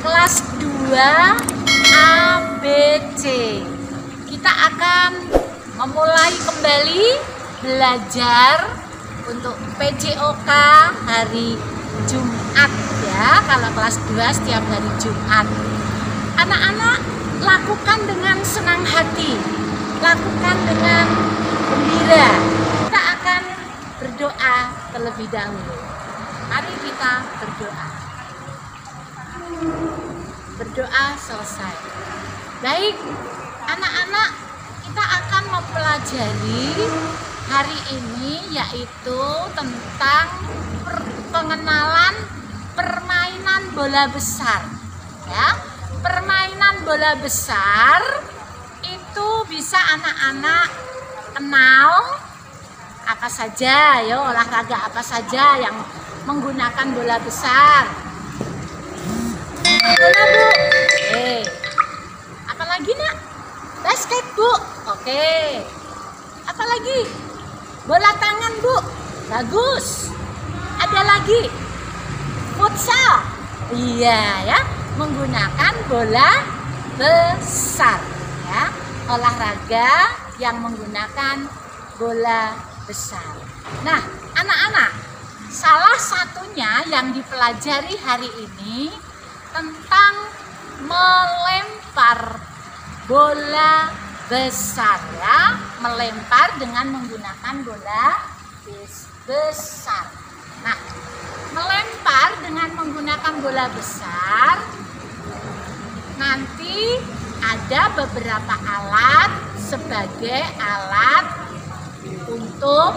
kelas 2 ABC. Kita akan memulai kembali belajar untuk PJOK hari Jumat ya. Kalau kelas 2 setiap hari Jumat. Anak-anak lakukan dengan senang hati. Lakukan dengan gembira. Kita akan berdoa terlebih dahulu. Mari kita berdoa. Berdoa selesai. Baik, anak-anak, kita akan mempelajari hari ini yaitu tentang pengenalan permainan bola besar. Ya, permainan bola besar itu bisa anak-anak kenal apa saja ya olahraga apa saja yang menggunakan bola besar bola bu. Eh. Apa lagi nak? Basket bu. Oke. Apa lagi? Bola tangan bu. Bagus. Ada lagi? Futsal. Iya ya. Menggunakan bola besar ya. Olahraga yang menggunakan bola besar. Nah, anak-anak, salah satunya yang dipelajari hari ini tentang melempar bola besar ya, melempar dengan menggunakan bola besar. Nah, melempar dengan menggunakan bola besar nanti ada beberapa alat sebagai alat untuk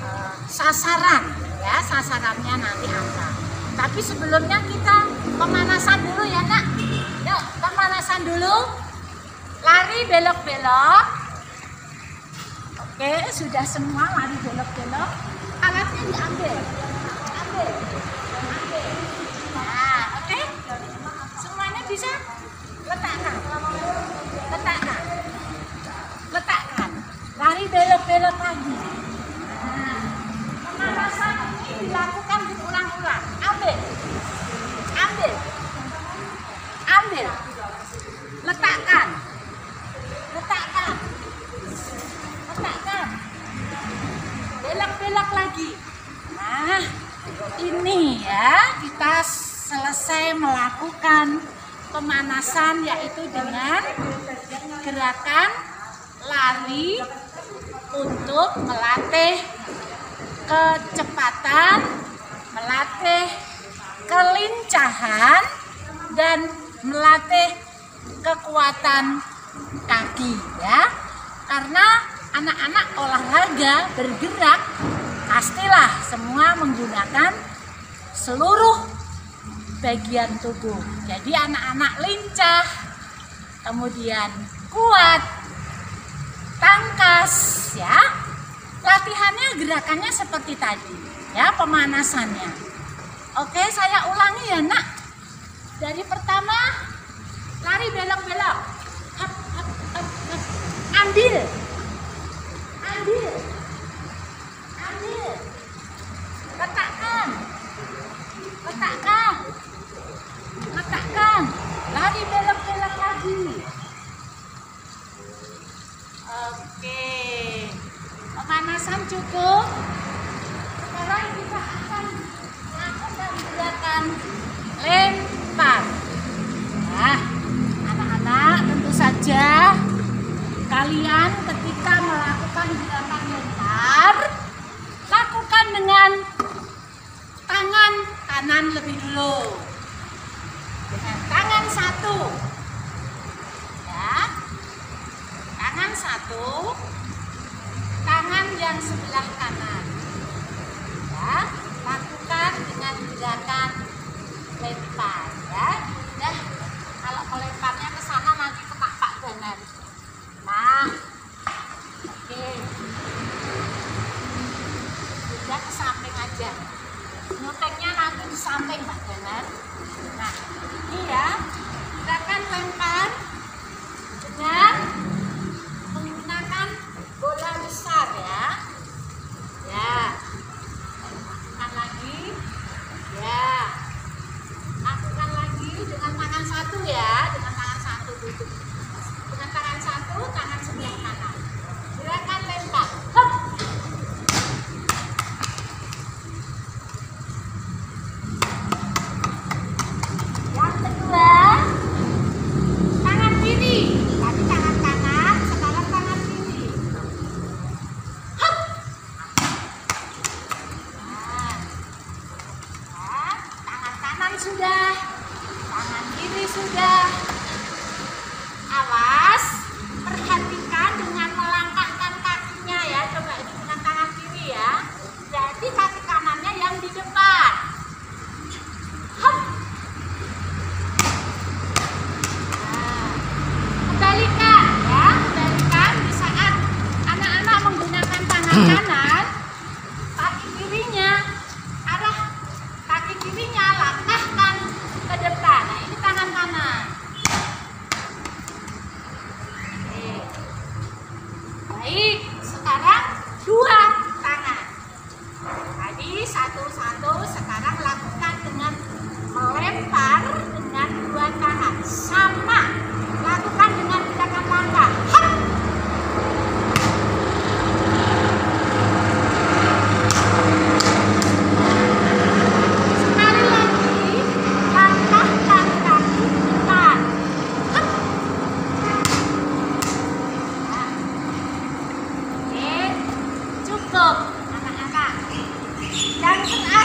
uh, sasaran ya. Sasarannya nanti apa. Tapi sebelumnya kita pemanasan dulu ya nak. Yuk pemanasan dulu. Lari belok-belok. Oke sudah semua lari belok-belok. Alatnya diambil ambil. Ambil. Nah oke. Semuanya bisa? Letakkan. Letakkan. Letakkan. Lari belok-belok lagi. Nah, pemanasan ini dilakukan selesai melakukan pemanasan yaitu dengan gerakan lari untuk melatih kecepatan, melatih kelincahan dan melatih kekuatan kaki ya. Karena anak-anak olahraga bergerak pastilah semua menggunakan seluruh bagian tubuh. Jadi anak-anak lincah, kemudian kuat, tangkas ya. Latihannya gerakannya seperti tadi ya pemanasannya. Oke, saya ulangi ya, Nak. Dari pertama lari belok-belok. Ambil. Ambil. Ambil. Letakkan. Letakkan. Lari belok-belok lagi. Oke. Pemanasan cukup. Sekarang kita akan melakukan gerakan lempar. Nah, anak-anak tentu saja kalian ketika melakukan gerakan lempar lakukan dengan tangan kanan lebih dulu satu. Ya. Tangan satu. Tangan yang sebelah kanan. Ya. Lakukan dengan gerakan lempar ya. Udah. Kalau melemparnya ke sana nanti ke pak pak nah. Oke. Udah ke samping aja nyuteknya nanti di samping Mbak Danan nah ini ya. Gerakan lempar dengan menggunakan bola besar ya. Ya. Lakukan lagi. Ya Thank you.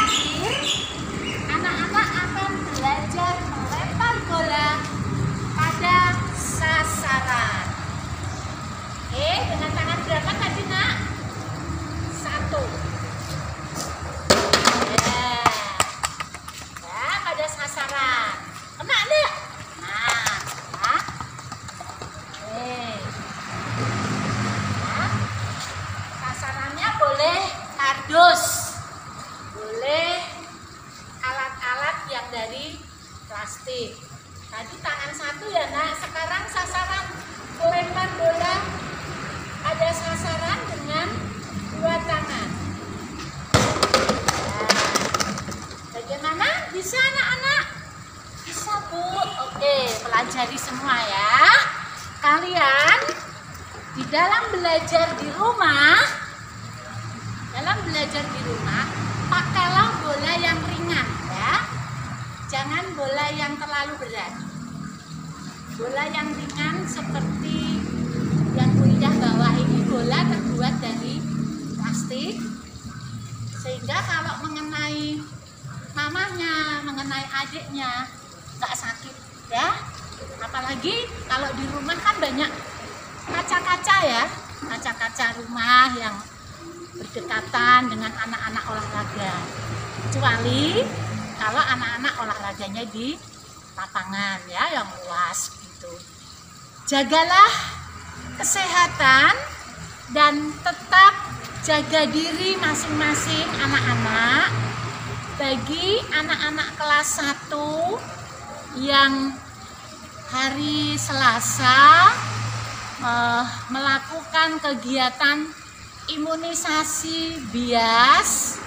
Kalian di dalam belajar di rumah, dalam belajar di rumah, pakailah bola yang ringan ya. Jangan bola yang terlalu berat. Bola yang ringan seperti yang Buidah bawa ini bola terbuat dari plastik sehingga kalau mengenai mamanya, mengenai adiknya nggak sakit ya apalagi kalau di rumah kan banyak kaca-kaca ya. Kaca-kaca rumah yang berdekatan dengan anak-anak olahraga. Kecuali kalau anak-anak olahraganya di lapangan ya yang luas gitu. Jagalah kesehatan dan tetap jaga diri masing-masing anak-anak. Bagi anak-anak kelas 1 yang hari Selasa uh, melakukan kegiatan imunisasi bias.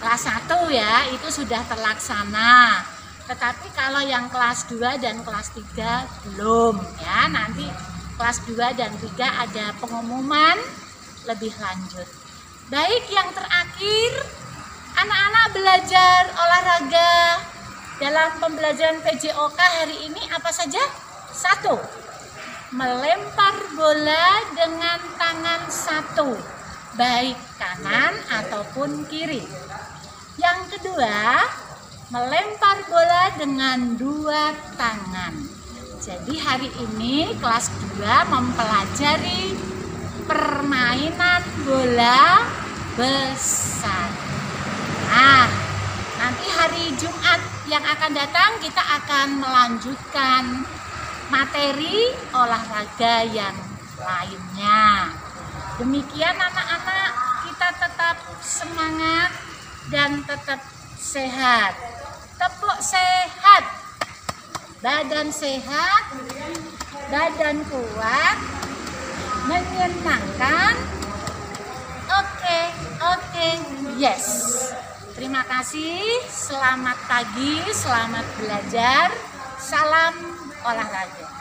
Kelas 1 ya itu sudah terlaksana. Tetapi kalau yang kelas 2 dan kelas 3 belum ya. Nanti kelas 2 dan 3 ada pengumuman lebih lanjut. Baik yang terakhir anak-anak belajar olahraga dalam pembelajaran PJOK hari ini apa saja? Satu, melempar bola dengan tangan satu, baik kanan ataupun kiri. Yang kedua, melempar bola dengan dua tangan. Jadi hari ini kelas 2 mempelajari permainan bola besar. Nah, nanti hari Jumat yang akan datang kita akan melanjutkan materi olahraga yang lainnya. Demikian anak-anak, kita tetap semangat dan tetap sehat. Tepuk sehat. Badan sehat, badan kuat, menyenangkan. Oke, oke, yes. Terima kasih, selamat pagi, selamat belajar, salam olahraga.